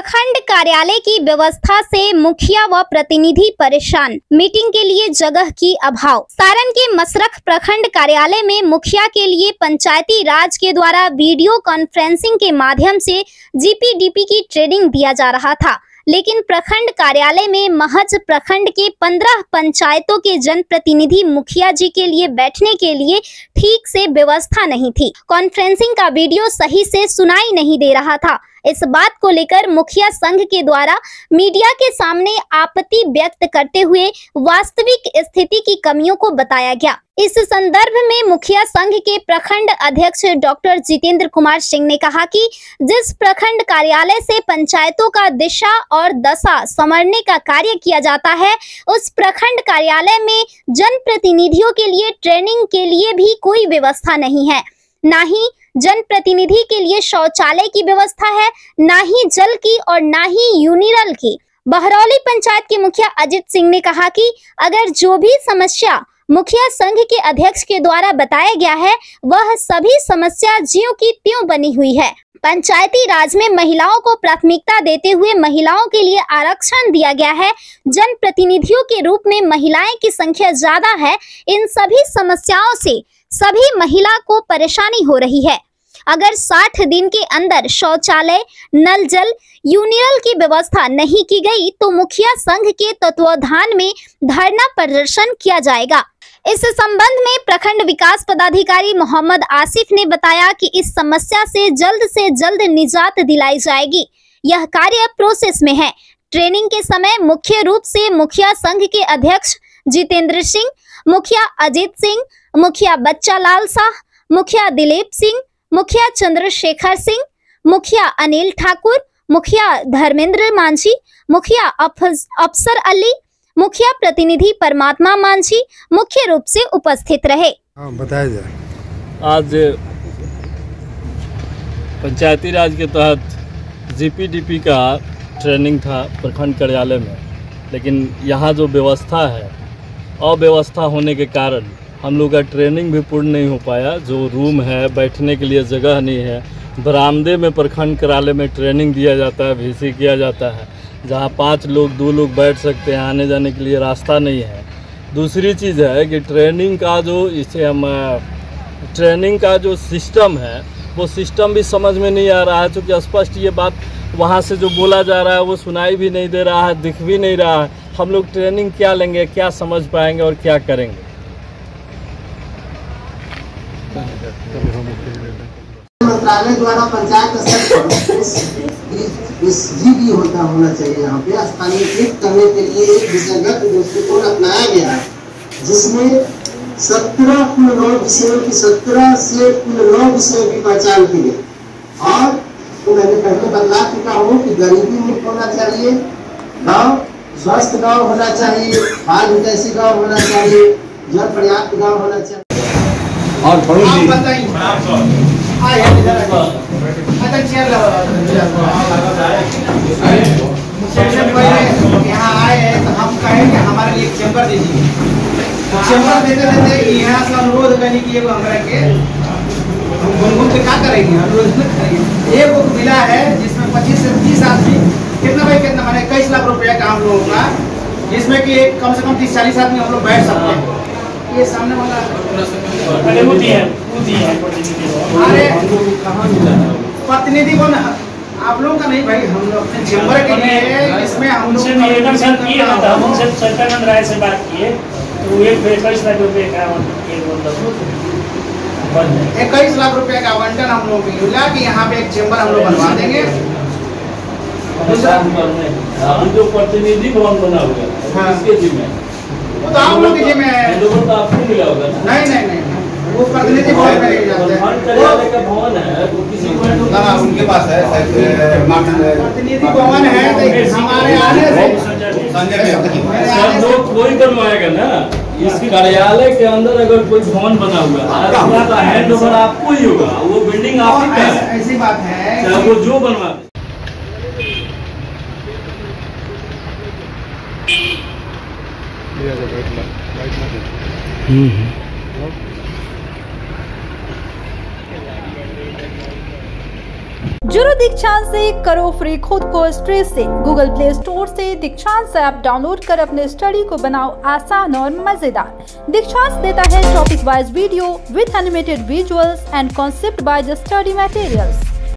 प्रखंड कार्यालय की व्यवस्था से मुखिया व प्रतिनिधि परेशान। मीटिंग के लिए जगह की अभाव। सारण के मसरख प्रखंड कार्यालय में मुखिया के लिए पंचायती राज के द्वारा वीडियो कॉन्फ्रेंसिंग के माध्यम से जीपीडीपी की ट्रेनिंग दिया जा रहा था। लेकिन प्रखंड कार्यालय में महज प्रखंड के पंद्रह पंचायतों के जनप्रतिनिधि मुखिया जी के लिए बैठने के लिए ठीक से व्यवस्था नहीं थी। कॉन्फ्रेंसिंग का वीडियो सही से सुनाई नहीं दे रहा था। इस बात को लेकर मुखिया संघ के द्वारा मीडिया के सामने आपत्ति व्यक्त करते हुए वास्तविक स्थिति की कमियों को बताया गया। इस संदर्भ में मुखिया संघ के प्रखंड अध्यक्ष डॉक्टर जितेंद्र कुमार सिंह ने कहा कि जिस प्रखंड कार्यालय से पंचायतों का दिशा और दशा संवरने का कार्य किया जाता है, उस प्रखंड कार्यालय में जनप्रतिनिधियों के लिए ट्रेनिंग के लिए भी कोई व्यवस्था नहीं है। ना ही जनप्रतिनिधि के लिए शौचालय की व्यवस्था है, ना ही जल की और ना ही यूनिरल की। बहरौली पंचायत के मुखिया अजित सिंह ने कहा कि अगर जो भी समस्या मुखिया संघ के अध्यक्ष के द्वारा बताया गया है, वह सभी समस्या ज्यों की त्यों बनी हुई है। पंचायती राज में महिलाओं को प्राथमिकता देते हुए महिलाओं के लिए आरक्षण दिया गया है। जनप्रतिनिधियों के रूप में महिलाएँ की संख्या ज़्यादा है। इन सभी समस्याओं से सभी महिला को परेशानी हो रही है। अगर 60 दिन के अंदर शौचालय नल जल यूनिरल की व्यवस्था नहीं की गई तो मुखिया संघ के तत्वाधान में धरना प्रदर्शन किया जाएगा। इस संबंध में प्रखंड विकास पदाधिकारी मोहम्मद आसिफ ने बताया कि इस समस्या से जल्द से जल्द निजात दिलाई जाएगी। यह कार्य प्रोसेस में है। ट्रेनिंग के समय मुख्य रूप से मुखिया संघ के अध्यक्ष जितेंद्र सिंह, मुखिया अजीत सिंह मुखिया बच्चा लाल शाह मुखिया दिलीप सिंह मुखिया चंद्रशेखर सिंह मुखिया अनिल ठाकुर मुखिया धर्मेंद्र मांझी मुखिया अफसर अली मुखिया प्रतिनिधि परमात्मा मांझी मुख्य रूप से उपस्थित रहे। हाँ बताया जाए। आज पंचायती राज के तहत जीपीडीपी का ट्रेनिंग था प्रखंड कार्यालय में लेकिन यहाँ जो व्यवस्था है अव्यवस्था होने के कारण हम लोग का ट्रेनिंग भी पूर्ण नहीं हो पाया। जो रूम है, बैठने के लिए जगह नहीं है। बरामदे में प्रखंड कार्यालय में ट्रेनिंग दिया जाता है वीसी किया जाता है। जहाँ पाँच लोग, दो लोग बैठ सकते हैं, आने जाने के लिए रास्ता नहीं है। दूसरी चीज़ है कि ट्रेनिंग का जो इसे हम ट्रेनिंग का जो सिस्टम है, वो सिस्टम भी समझ में नहीं आ रहा है। चूँकि स्पष्ट ये बात वहाँ से जो बोला जा रहा है, वो सुनाई भी नहीं दे रहा है, दिख भी नहीं रहा है। हम लोग ट्रेनिंग क्या लेंगे, क्या समझ पाएँगे और क्या करेंगे? मंत्रालय द्वारा पंचायत स्तर जीबी होता होना चाहिए यहाँ पे। स्थानीयकृत करने के लिए एक विषयगत दृष्टिकोण अपनाया गया है, जिसमें सत्रह कुल नौ विषयों की सत्रह से कुल नौ विषयों की पहचान की गई। और तो मैंने पहले बतला चुका हूँ कि गरीबी मुक्त होना चाहिए, गाँव स्वस्थ गाँव होना चाहिए, बाल हितैषी गाँव होना चाहिए, जल पर्याप्त गाँव होना चाहिए। और पहले यहाँ आए हैं तो हम कि हमारे लिए दीजिए। चेम्बर देते से अनुरोध करने की के। के क्या करेंगे? अनुरोध करेंगे एक मिला है, जिसमें पच्चीस से तीस आदमी, कितना भाई, कितना? माने इक्कीस लाख रुपया का हम लोगों का, जिसमें कि कम से कम तीस चालीस आदमी हम लोग बैठ सकते हैं। ये सामने वाला अरे है है प्रतिनिधि को। अरे प्रतिनिधि कौन आप लोगों का नहीं भाई हम लोग अपने चेम्बर के लिए इसमें हम लोग उनसे निवेदन सर किए हैं तो हम उनसे सत्यानंद राय से बात किए तो एक इक्कीस लाख रुपए का बन इक्कीस लाख रुपए का आवंटन हम लोगों को मिला कि यहाँ पे एक चेम्बर हम लोग बनवा देंगे। अभी जो प्रतिनिधि भवन बना हुआ है हाँ। इसके जिम्मे। वो तो आप लोग जिम्मे है। लोगों तो आपको मिला होगा ना। नहीं नहीं नहीं वो प्रतिनिधि भवन में जाते हैं। कार्यालय का भवन है वो किसी को नहीं ना उनके पास है प्रतिनिधि भवन है तो हमारे आने से सब लोग कोई बनवाएगा ना? इस कार्यालय के अंदर अगर कोई भवन बना हुआ है तो हैंड ओवर आपको ही होगा। वो बिल्डिंग आप ही का ऐसी- बात है वो जो बनवा जुड़ो दीक्षांत से करो फ्री खुद को स्ट्रेस से। गूगल प्ले स्टोर से दीक्षांत ऐप डाउनलोड कर अपने स्टडी को बनाओ आसान और मज़ेदार। दीक्षांत देता है topic wise video with animated visuals and concept the study materials